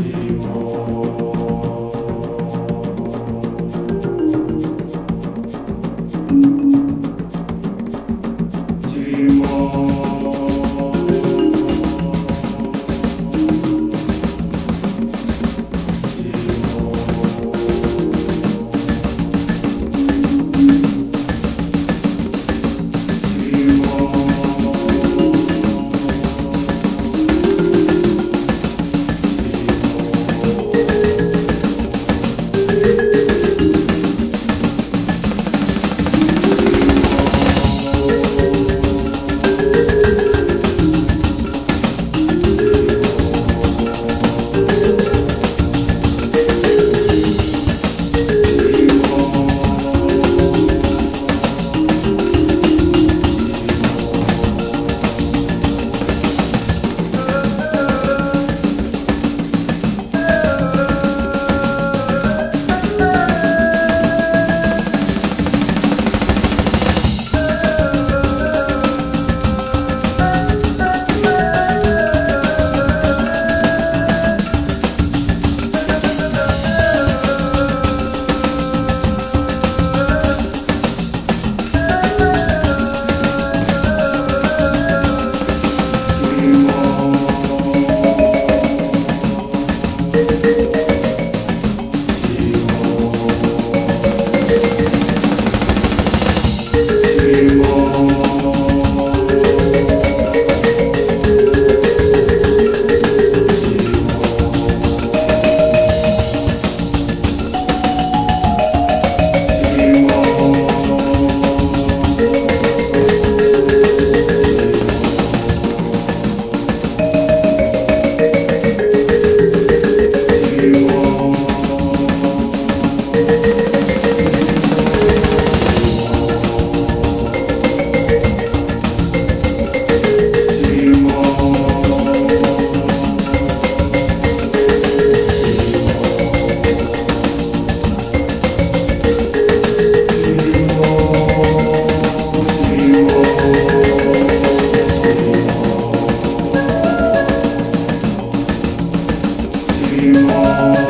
see you. You.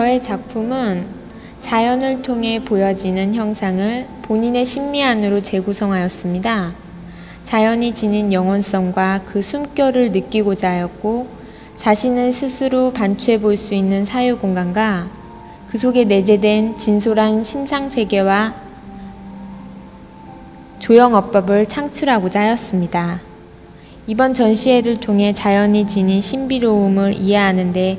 저의 작품은 자연을 통해 보여지는 형상을 본인의 심미 안으로 재구성하였습니다. 자연이 지닌 영원성과 그 숨결을 느끼고자 하였고 자신을 스스로 반추해 볼 수 있는 사유 공간과 그 속에 내재된 진솔한 심상 세계와 조형 어법을 창출하고자 하였습니다. 이번 전시회를 통해 자연이 지닌 신비로움을 이해하는 데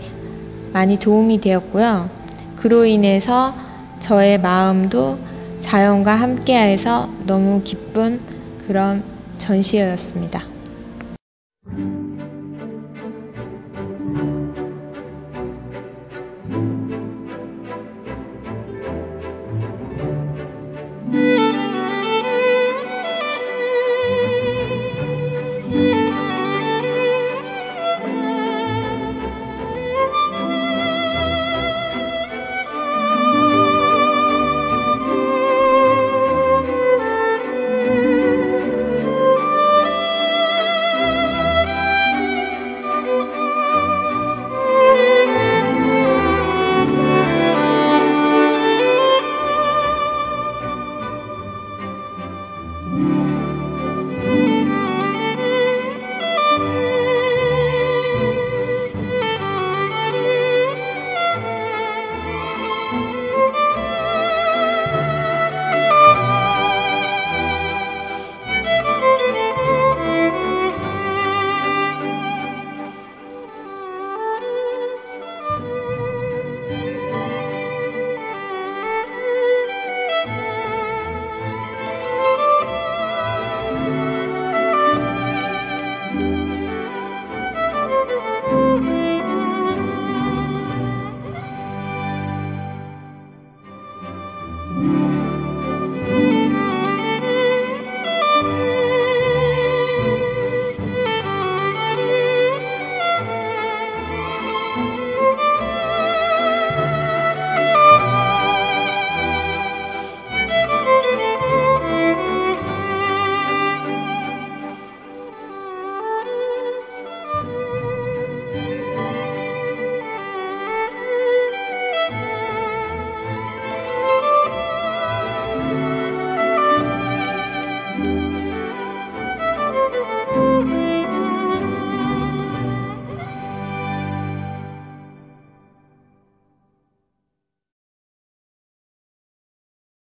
많이 도움이 되었고요. 그로 인해서 저의 마음도 자연과 함께해서 너무 기쁜 그런 전시회였습니다.